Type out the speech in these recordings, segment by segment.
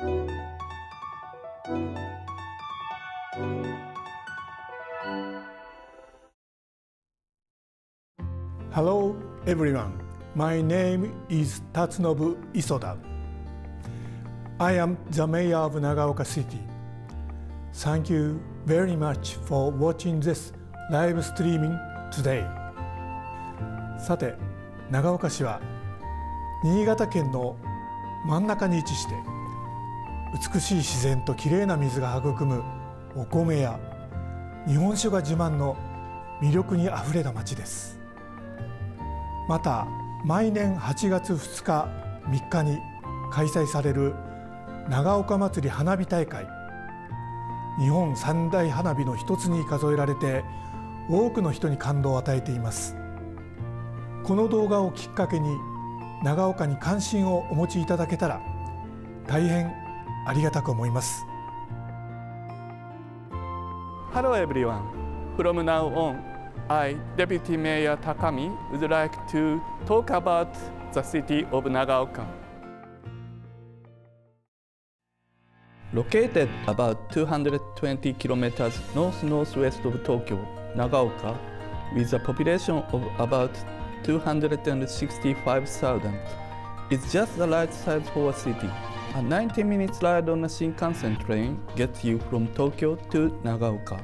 Hello everyone. My name is Tatsunobu Isoda. I am the mayor of Nagaoka City. Thank you very much for watching this live streaming today. さて、長岡市は新潟県の真ん中に位置して美しい自然ときれいな水が育むお米や日本酒が自慢の魅力にあふれた町です。また毎年8月2日3日に開催される長岡まつり花火大会。日本三大花火の一つに数えられて多くの人に感動を与えています。この動画をきっかけに長岡に関心をお持ちいただけたら大変ありがたく思います Hello everyone. From now on, I, Deputy Mayor Takami, would like to talk about the city of Nagaoka. Located about 220 kilometers north-northwest of Tokyo, Nagaoka, with a population of about 265,000, is just the right size for a city. A 90 minutes ride on a Shinkansen train gets you from Tokyo to Nagaoka.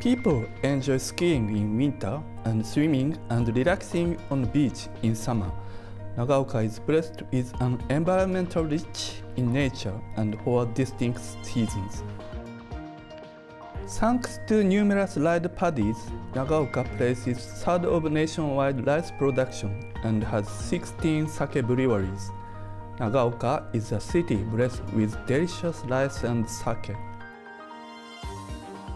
People enjoy skiing in winter and swimming and relaxing on the beach in summer. Nagaoka is blessed with an environmental rich in nature and four distinct seasons. Thanks to numerous ride paddies, Nagaoka places third of nationwide rice production and has 16 sake breweries. Nagaoka is a city blessed with delicious rice and sake.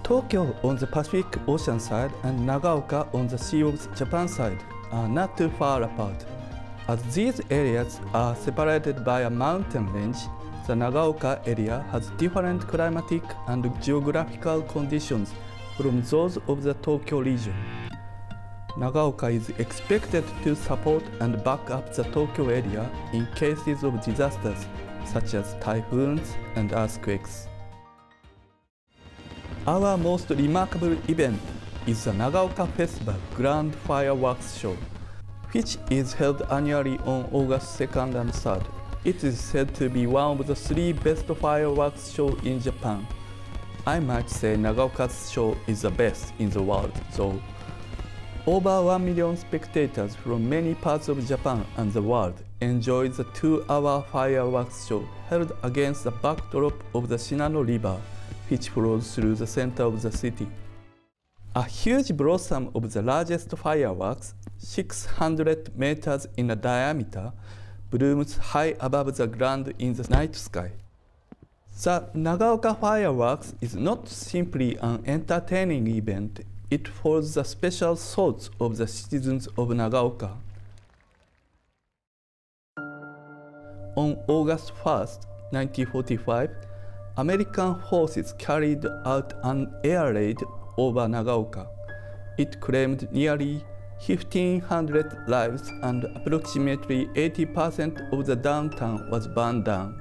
Tokyo on the Pacific Ocean side and Nagaoka on the Sea of Japan side are not too far apart. As these areas are separated by a mountain range, the Nagaoka area has different climatic and geographical conditions from those of the Tokyo region. Nagaoka is expected to support and back up the Tokyo area in cases of disasters such as typhoons and earthquakes. Our most remarkable event is the Nagaoka Festival Grand Fireworks Show, which is held annually on August 2nd and 3rd. It is said to be one of the three best fireworks shows in Japan. I might say Nagaoka's show is the best in the world, though. Over 1 million spectators from many parts of Japan and the world enjoy the two-hour fireworks show held against the backdrop of the Shinano River, which flows through the center of the city. A huge blossom of the largest fireworks, 600 meters in diameter, blooms high above the ground in the night sky. The Nagaoka fireworks is not simply an entertaining event, it holds the special thoughts of the citizens of Nagaoka. On August 1st, 1945, American forces carried out an air raid over Nagaoka. It claimed nearly 1,500 lives and approximately 80% of the downtown was burned down.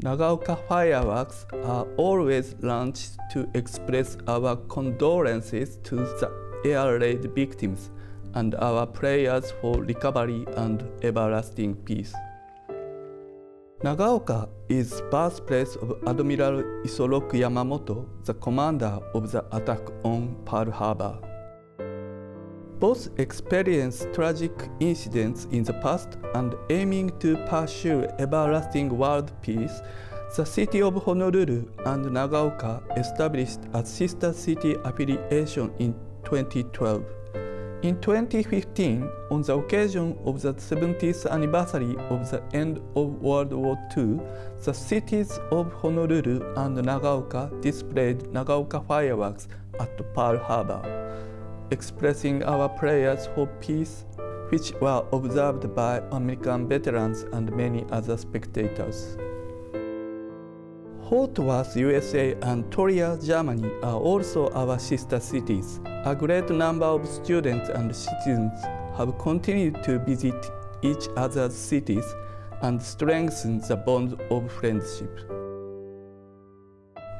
Nagaoka fireworks are always launched to express our condolences to the air raid victims and our prayers for recovery and everlasting peace. Nagaoka is birthplace of Admiral Isoroku Yamamoto, the commander of the attack on Pearl Harbor. Both experienced tragic incidents in the past and aiming to pursue everlasting world peace, the city of Honolulu and Nagaoka established a sister city affiliation in 2012. In 2015, on the occasion of the 70th anniversary of the end of World War II, the cities of Honolulu and Nagaoka displayed Nagaoka fireworks at Pearl Harbor, expressing our prayers for peace, which were observed by American veterans and many other spectators. Fort Worth, USA and Trier, Germany are also our sister cities. A great number of students and citizens have continued to visit each other's cities, and strengthen the bond of friendship.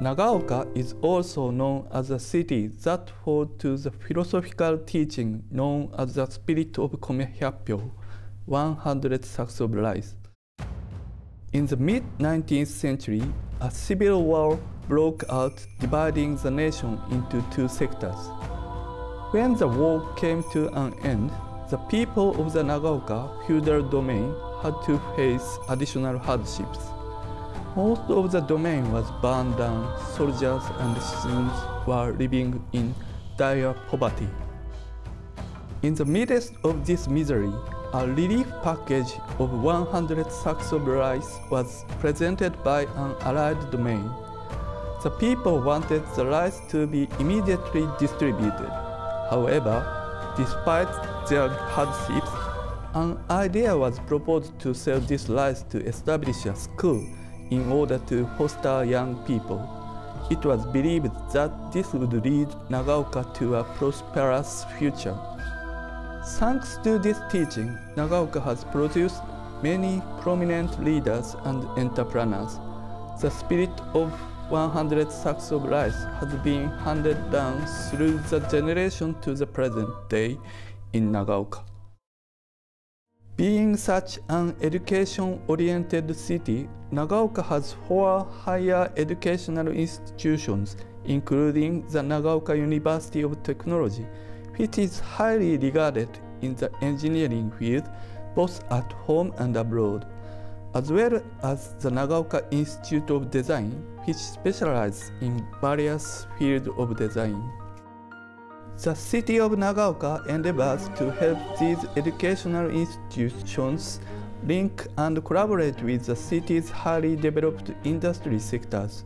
Nagaoka is also known as a city that holds to the philosophical teaching known as the spirit of Kome Hyappyo, 100 Sacks of Rice. In the mid 19th century, a civil war broke out, dividing the nation into two sectors. When the war came to an end, the people of the Nagaoka feudal domain had to face additional hardships. Most of the domain was burned down, soldiers and citizens were living in dire poverty. In the midst of this misery, a relief package of 100 sacks of rice was presented by an allied domain. The people wanted the rice to be immediately distributed. However, despite their hardships, an idea was proposed to sell this rice to establish a school in order to foster young people. It was believed that this would lead Nagaoka to a prosperous future. Thanks to this teaching, Nagaoka has produced many prominent leaders and entrepreneurs. The spirit of 100 sacks of rice has been handed down through the generation to the present day in Nagaoka. Being such an education-oriented city, Nagaoka has four higher educational institutions, including the Nagaoka University of Technology, which is highly regarded in the engineering field both at home and abroad, as well as the Nagaoka Institute of Design, which specializes in various fields of design. The city of Nagaoka endeavors to help these educational institutions link and collaborate with the city's highly developed industry sectors.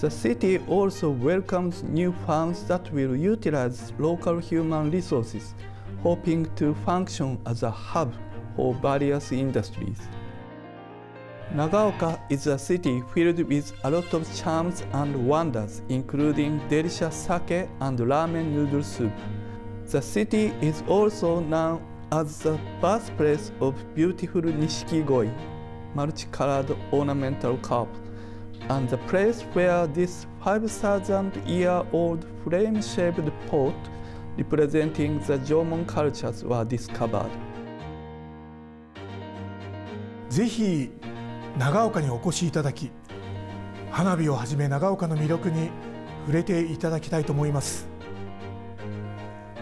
The city also welcomes new firms that will utilize local human resources, hoping to function as a hub for various industries. Nagaoka is a city filled with a lot of charms and wonders, including delicious sake and ramen noodle soup. The city is also known as the birthplace of beautiful nishiki-goi, multicolored ornamental carp, and the place where this 5,000-year-old flame-shaped pot representing the Jomon cultures were discovered. 長岡にお越しいただき花火をはじめ長岡の魅力に触れていただきたいと思います。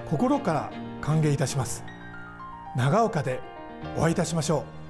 心から歓迎いたします。長岡でお会いいたしましょう。